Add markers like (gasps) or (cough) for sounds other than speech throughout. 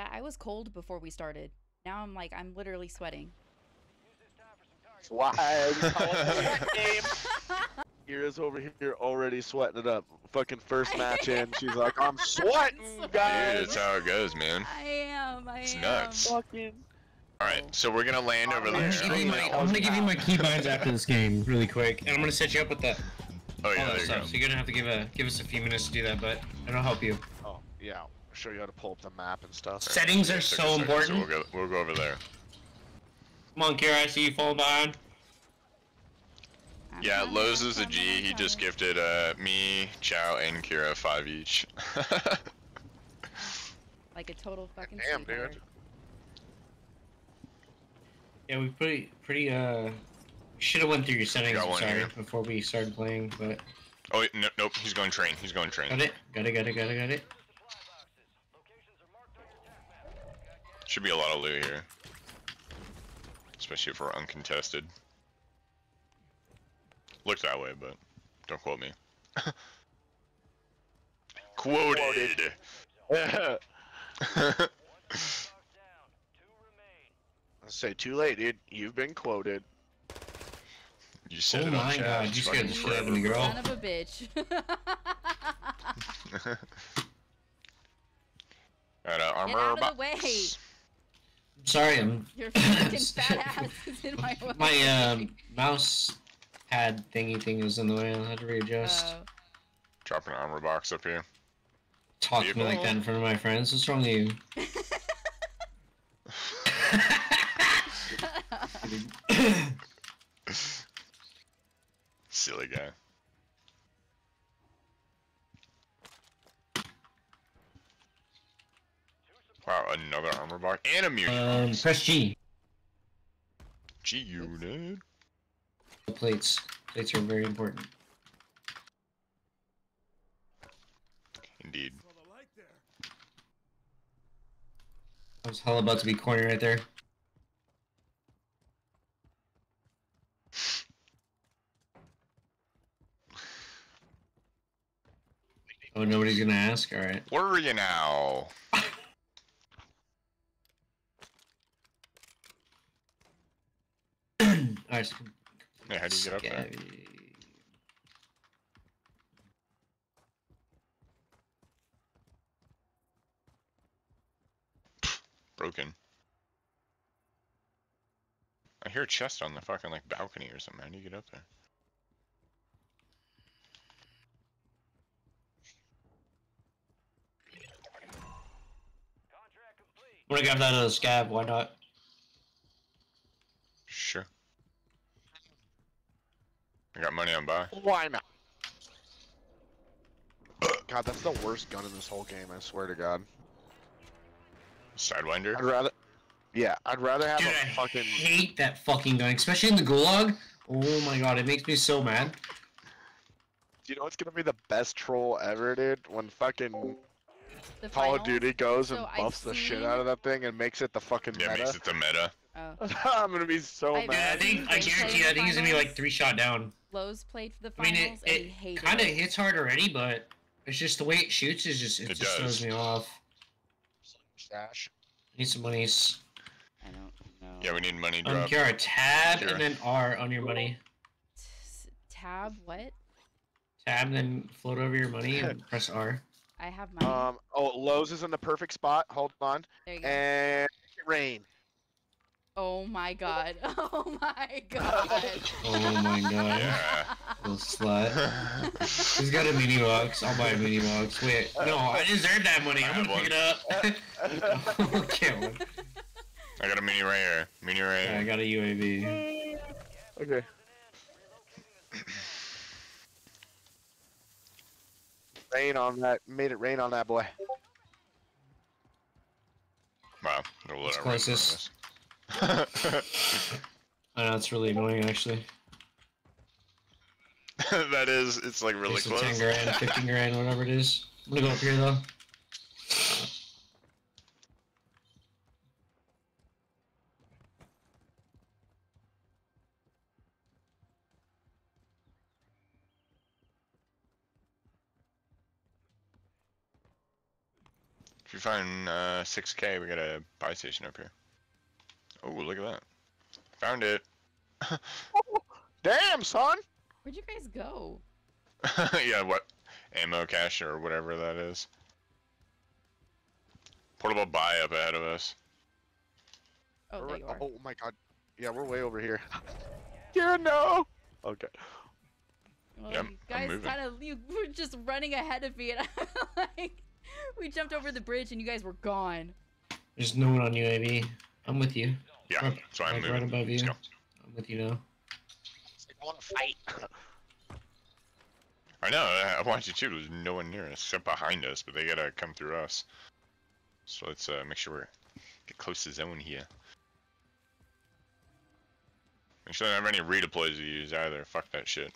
Yeah, I was cold before we started. Now I'm like, I'm literally sweating. Swag. (laughs) game. Kira's over here already sweating it up. Fucking first (laughs) match in, she's like, I'm (laughs) sweating, sweating. Dude, that's how it goes, man. I am. I It's am. nuts. Fucking. Alright, so we're gonna land over oh, there. Oh, I'm gonna, give you my, I'm gonna give you my out. keybinds after this game, really quick, and I'm gonna set you up with that Oh yeah, oh, there you stuff. go. So you're gonna have to give a give us a few minutes to do that, but it'll help you. Oh yeah, I'll show you how to pull up the map and stuff. Settings are so second, important. So we'll go, we'll go over there. Come on, Kira, I see you falling behind. I'm Yeah, coming, Lowe's is a G. coming, He just gifted uh me, Chow, and Kira five each. (laughs) like a total fucking Damn, sweetheart. dude. Yeah, we pretty pretty uh should have went through your settings. Got I'm one sorry here. before we started playing, but oh wait, no, nope. He's going train. He's going train. got it, got it, got it, got it, got it. Should be a lot of loot here, especially if we're uncontested. Look that way, but don't quote me. (laughs) Quoted. (laughs) I say too late, dude. You've been quoted. you said Oh it on my. God, you scared fucking the shit out of me, girl. Son of a bitch. (laughs) Alright, uh, armor Get out of box. the way. I'm sorry, I'm Your fucking fat ass is in my way. my um mouse pad thingy thing is in the way. I'll have to readjust. Oh. Drop an armor box up here. Talk to me like that in front of my friends. What's wrong with you? (laughs) (laughs) Silly guy. Wow, another armor and a muni um, press G. G unit. Plates. Plates are very important. Indeed. I was hell about to be corny right there. Oh, nobody's gonna ask? Alright. Where are you now? (laughs) Alright. Yeah, how do you get up there? Broken. I hear a chest on the fucking like balcony or something. How do you get up there? I'm gonna grab that other scab, why not? Sure. I got money on buy. Why not? God, that's the worst gun in this whole game. I swear to God. Sidewinder. I'd rather. Yeah, I'd rather have Dude, a I fucking. hate that fucking gun, especially in the gulag. Oh my god, it makes me so mad. Do you know what's gonna be the best troll ever, dude? When fucking The Call of? Duty goes and So I've buffs the shit out of that thing and makes it the fucking Yeah, makes it the meta. Oh. (laughs) I'm gonna be so I've- Yeah, I think I guarantee you, I think he's gonna be like three shot down. Lowe's played for the finals. I mean, it, it kind of hits hard already, but it's just the way it shoots is just it, It just throws me off. Stash. Need some monies. I don't know. Yeah, we need money Um, drop. Kiara, tab Kiara. and then R on your money. S- Tab, what? Tab, then float over your money and (laughs) press R. I have money. Um. Oh, Lowe's is in the perfect spot. Hold on. there you go. And rain. Oh my god. (laughs) Oh my god. (laughs) Oh my god. Yeah. (laughs) Little slut. He's got a mini box. I'll buy a mini box. Wait, no, I deserve that money. I'm gonna pick it up. okay, well, I got a mini right here. Mini right I got a UAV. okay. Rain on that. Made it rain on that boy. Wow. We'll let It's our run closest. (laughs) I know it's really annoying actually. (laughs) that is, it's like really close. 10 grand, 15 grand, whatever it is. I'm gonna go up here though. If you find uh, 6k, we got a buy station up here. Oh, look at that. Found it. (laughs) Damn, son. Where'd you guys go? (laughs) yeah, what? Ammo cache or whatever that is. Portable buy up ahead of us. Oh, there you are. oh my god. Yeah, we're way over here. (laughs) yeah, no. Okay. Well, Yep, you guys kind of you were just running ahead of me, and I'm like, we jumped over the bridge, and you guys were gone. There's no one on UAV. I'm with you. Yeah, Right- that's why I'm like moving. right above you. I'm with you now. I want to fight. (laughs) I know, I I want you too. There's no one near us except behind us, but they gotta come through us. So let's uh, make sure we get close to zone here. Make sure I don't have any redeploys to use either. Fuck that shit.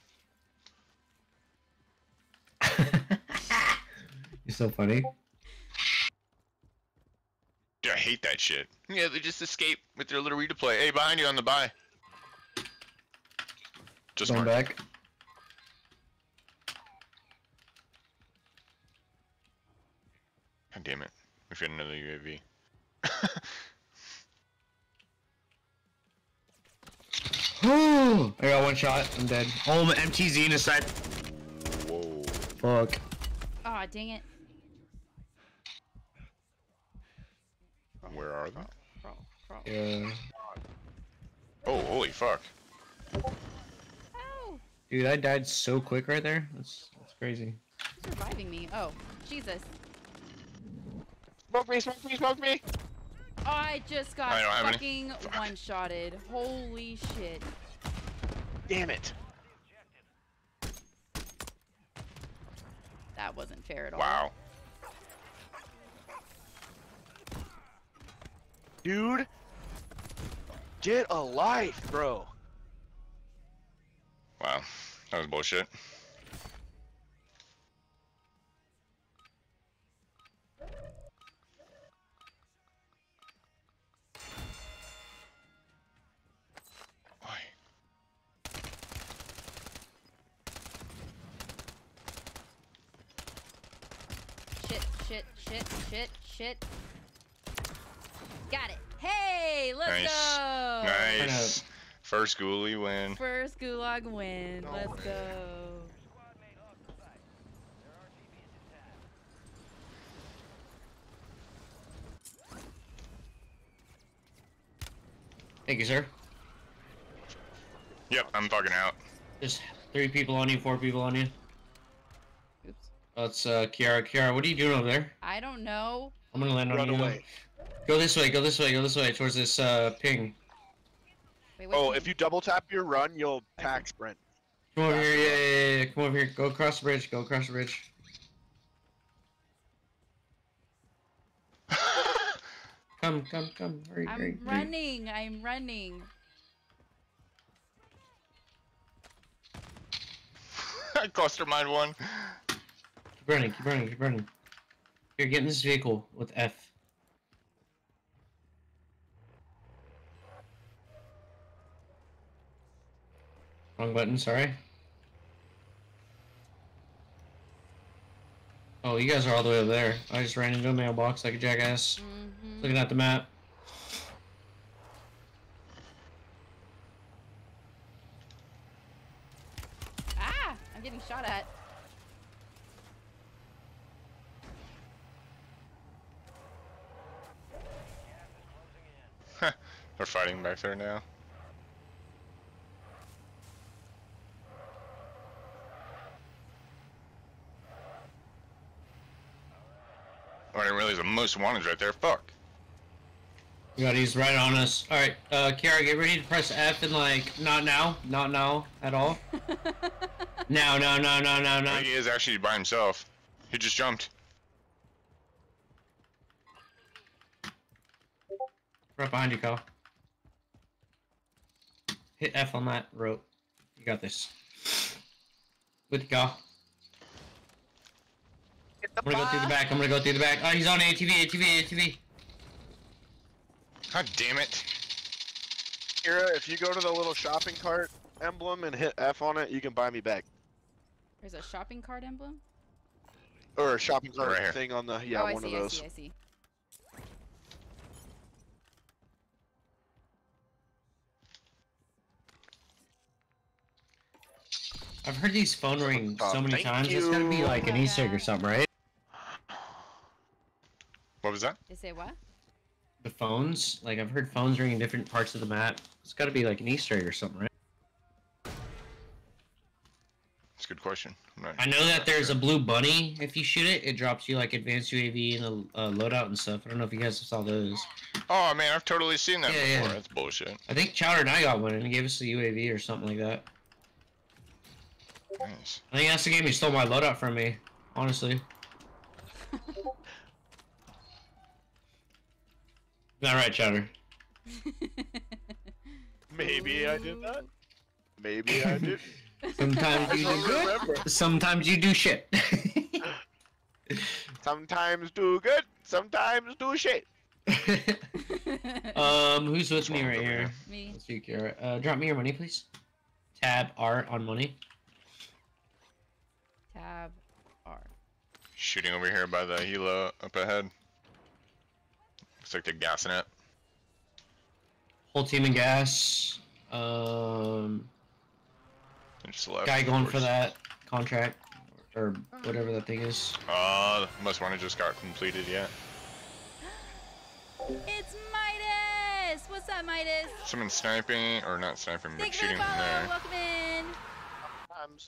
(laughs) You're so funny. Dude, I hate that shit. Yeah, they just escape with their little redeploy. Hey, behind you on the buy. Just Going mark. back. God damn it. We found another UAV. (gasps) I got one shot. I'm dead. Oh, my MTZ in the side. Whoa. Fuck. Aw, dang it. Where are they? Crawl, crawl. Yeah. Oh, holy fuck. Ow! Dude, I died so quick right there. That's that's crazy. Who's reviving me? Oh, Jesus. Smoke me, smoke me, smoke me. I just got I don't have any. fucking Fuck. one-shotted. Holy shit. Damn it. That wasn't fair at all. Wow. Dude. Get a life, bro. Wow. That was bullshit. Why? Shit, shit, shit, shit, shit. Got it. Hey, let's Nice. go. Nice. First ghoulie win. First gulag win. No Let's go. Thank you, sir. Yep, I'm fucking out. There's three people on you, four people on you. Oops. That's uh, Kiara. Kiara, what are you doing over there? I don't know. I'm gonna land on Run you. now. away. Go this way. Go this way. Go this way towards this uh ping. Wait, which Oh, one? if you double tap your run, you'll tac sprint. Come over here. Yeah, yeah, yeah, yeah. Come over here. Go across the bridge. Go across the bridge. (laughs) Come, come, come. Hurry, hurry, I'm hurry. running. I'm running. (laughs) I cluster mine one. Keep running. Keep running. Keep running. Here, get in this vehicle with F. Wrong button. Sorry. Oh, you guys are all the way over there. I just ran into a mailbox like a jackass. hmm Looking at the map. Ah! I'm getting shot at. They're fighting back there now. Oh, I didn't realize the most wanted right there. Fuck. God, he's right on us. Alright, uh, Kiara, get ready to press F and like, not now, not now at all. Now, (laughs) no, no, no, no, I no. he is actually by himself. He just jumped. Right behind you, Kyle. Hit F on that rope. You got this. With you, Kyle. I'm gonna go through the back. I'm gonna go through the back. Oh, he's on ATV, ATV, ATV. God damn it. Kira, if you go to the little shopping cart emblem and hit F on it, you can buy me back. There's a shopping cart emblem? Or a shopping cart right thing on the, yeah, oh, one see, of those. I see, I see. I've heard these phone ring so oh, many Thank times. You. It's gonna be like an Easter egg or something, right? What was that? They say what? The phones, like I've heard phones ring in different parts of the map. It's gotta be like an Easter egg or something, right? It's a good question. I'm I know that there's a blue bunny. If you shoot it, it drops you like advanced UAV and a uh, loadout and stuff. I don't know if you guys saw those. Oh man, I've totally seen that Yeah, before. yeah. That's bullshit. I think Chowder and I got one, and he gave us a UAV or something like that. Nice. I think that's the game he stole my loadout from me. Honestly. Not right, Chowder. (laughs) Maybe I did that. Maybe I did. (laughs) Sometimes you do good. remember. Sometimes you do shit. (laughs) Sometimes do good, sometimes do shit. um, who's with me right here? here. Me. Let's see, Kara. Uh, drop me your money, please. Tab R on money. Tab R. Shooting over here by the helo up ahead. Looks like they're gassing it. Whole team in gas. Um, just left. guy going for that contract or whatever that thing is. Uh, must one have just got completed yet. It's Midas! What's up, Midas? Someone sniping, or not sniping, but Thank you for shooting from follow. there. Welcome in.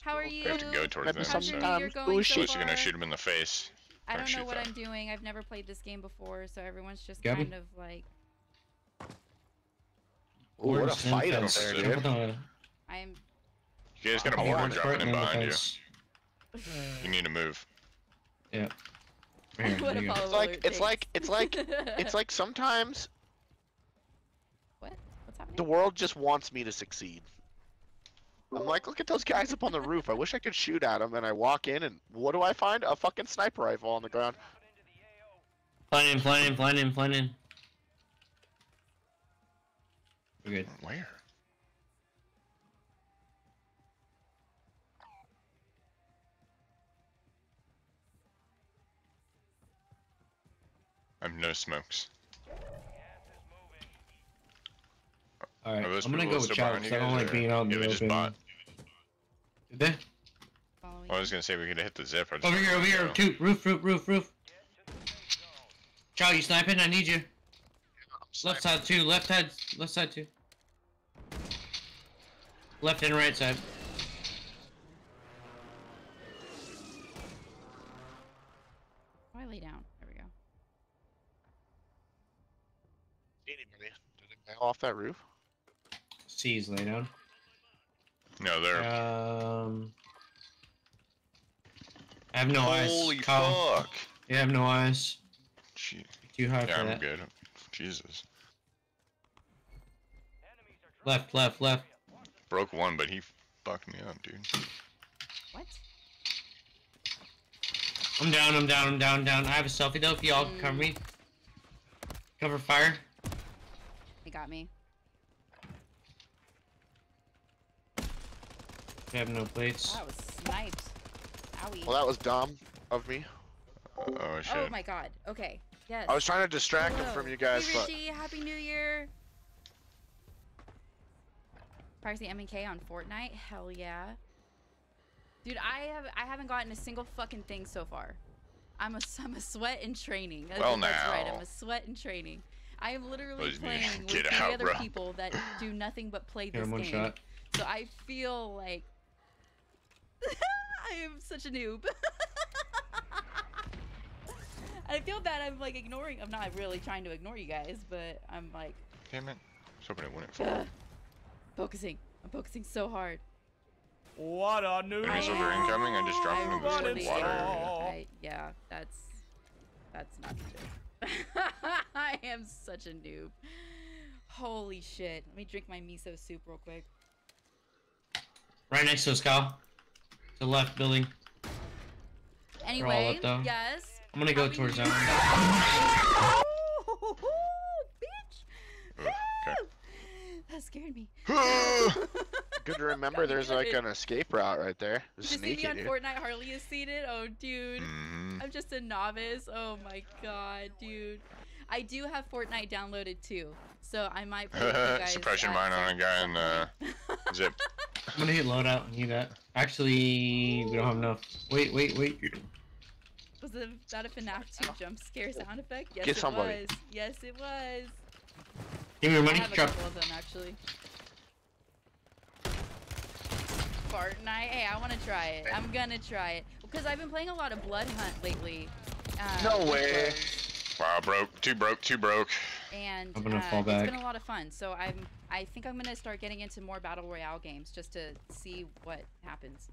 How are you? They have to go towards Maybe them. How's your So. new year going so. Unless you're gonna shoot him in the face. I don't know what that. I'm doing. I've never played this game before, so everyone's just Gabby? kind of like Ooh, what a Orange fight up there, dude. dude. Jump on I am. You guys got a Oh, mortar orange dropping in behind you. defense. (laughs) You need to move. Yeah. Right (laughs) here, what a you go. follow It's like it's like it's like it's like (laughs) sometimes what? What's happening? the world just wants me to succeed. I'm like, look at those guys up on the roof. I wish I could shoot at them, and I walk in, and what do I find? A fucking sniper rifle on the ground. Flying in, flying in, flying in, flying in. We're good. Where? I have no smokes. Alright, I'm gonna go with still Chow because I don't guys, like or- being out in Yeah, the they just open. bought. Did they? Well, I was gonna say we could hit the zip. Over here, over here, to two, roof, roof, roof, roof. Chow, you sniping? I need you. Left side two, left side, left side two. Left and right side. Why lay down? There we go. Anybody? Did they off that roof? C's lay down. No, they're. Um, I have no Holy eyes. Kyle, fuck! you have no eyes. Gee. Too high Yeah, for I'm that. good. Jesus. Left, left, left. Broke one, but he fucked me up, dude. What? I'm down, I'm down, I'm down, down. I have a selfie though if y'all can cover me. Cover fire. He got me. We have no plates. That was sniped. Owie. Well, that was dumb of me. Oh, oh shit. oh my god. Okay. Yes. I was trying to distract him from you guys, hey, but Richie, Happy New Year. Practicing M and K on Fortnite. Hell yeah. Dude, I have I haven't gotten a single fucking thing so far. I'm a I'm a sweat in training. That's, Well, that's right. I'm a sweat in training. I am literally Well, you playing with get three other bro. people that do nothing but play Hit this him one game. shot. So I feel like (laughs) I am such a noob. (laughs) I feel bad. I'm like ignoring. I'm not really trying to ignore you guys, but I'm like Damn it. I was hoping it wouldn't fall. ugh, focusing. I'm focusing so hard. What a new Enemies over incoming. I just dropped I him into really the water. I, yeah, that's that's not good. (laughs) I am such a noob. Holy shit. Let me drink my miso soup real quick. Right next to us, Kyle. To the left building. Anyway, up, though. yes. I'm gonna go Happy towards New that one. (laughs) Bitch! Ugh, okay. (laughs) That scared me. (laughs) good to remember. There's like an escape route right there. Did you see me Sneaky, on dude. Fortnite Harley is seated? Oh, dude. Mhm. I'm just a novice. Oh my god, dude. I do have Fortnite downloaded too, so I might play with you guys. Suppression mine on a guy in some the point. zip. I'm gonna hit loadout and you got. Actually, we don't have enough. Wait, wait, wait. Was that a FNAF 2 jump scare sound effect? Yes, Get it somebody. was. Yes, it was. Give me your I money. have a Drop. couple of them actually. Fortnite. Hey, I want to try it. I'm gonna try it because I've been playing a lot of Blood Hunt lately. Uh, No way. bros, Wow, broke. Too broke. Too broke. And I'm gonna uh, fall it's back. been a lot of fun. So I'm. I think I'm gonna start getting into more battle royale games just to see what happens.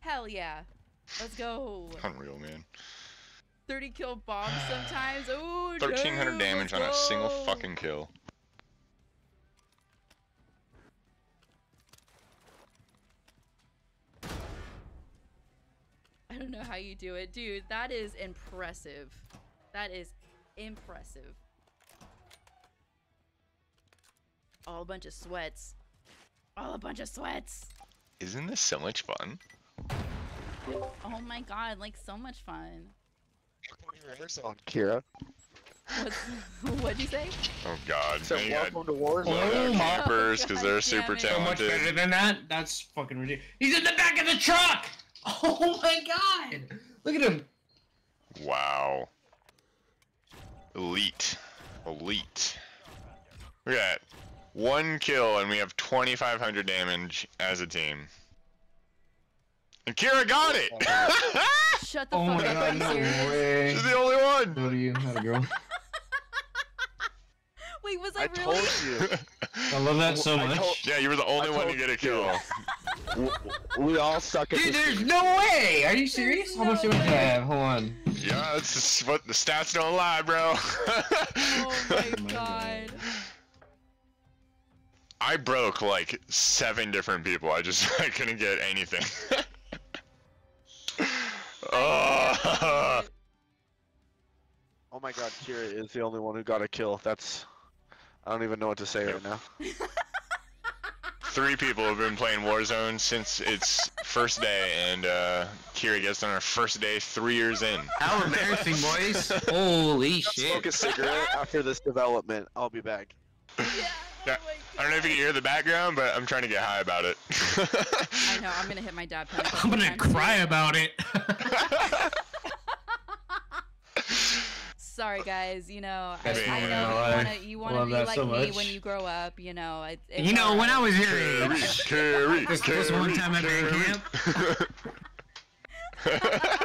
Hell yeah. Let's go. Unreal, man. 30 kill bombs sometimes. (sighs) Ooh, 1300 damn, damage on a single fucking kill. I don't know how you do it, dude. That is impressive. That is impressive. All a bunch of sweats. All a bunch of sweats. Isn't this so much fun? Oh my god, like so much fun. Kira. (laughs) What'd you say? Oh god. So Now you got, welcome to Warzone. Oh my- campers because they're God super damn it. So much better than that. That's fucking ridiculous. He's in the back of the truck. (laughs) Oh my god! Look at him. Wow. Elite. Elite. We got. One kill and we have 2,500 damage as a team. And Kira got it! Oh (laughs) Shut the Oh fuck my up. god, no way. She's the only one! Go to you, had a girl. Wait, was I, I really? told (laughs) you. I love that so I much. told- yeah, you were the only one to get a kill. (laughs) W- we all suck at Dude, this. there's no way! Are you serious? How much no damage do I have? Hold on. Yeah, that's just what the stats don't lie, bro. (laughs) Oh my my (laughs) god. I broke like seven different people. I just (laughs) I couldn't get anything. oh. Oh my god, Kira is the only one who got a kill. That's. I don't even know what to say right now. Three people have been playing Warzone since its first day, and uh, Kira gets on her first day three years in. How embarrassing, boys. (laughs) Holy shit! Smoke a cigarette after this development. I'll be back. Yeah. Yeah, Oh I don't know if you can hear the background, but I'm trying to get high about it. I know. I'm gonna hit my dad. (laughs) pen a I'm gonna cry about it. (laughs) Sorry, guys. You know, I, That's I not know you wanna you wanna be like so me much. when you grow up. You know, it, it's you know, when I was your Carrie, age. Carrie, This, this one time at band camp. (laughs)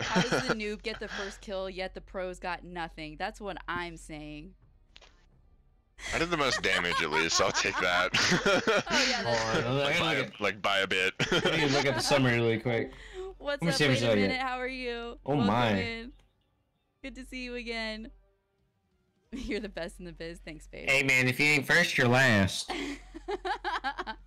How does the noob get the first kill, yet the pros got nothing? That's what I'm saying. I did the most damage at least. I'll take that. (laughs) Oh yeah, that's (laughs) Hold like, by a, like by a bit. I need to look at the summary really quick. What's Let me up? see Wait a minute. How are you? Oh Welcome my. in. Good to see you again. (laughs) You're the best in the biz. Thanks, babe. Hey, man, if you ain't first, you're last. (laughs)